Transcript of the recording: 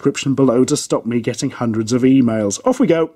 Description below to stop me getting hundreds of emails. Off we go.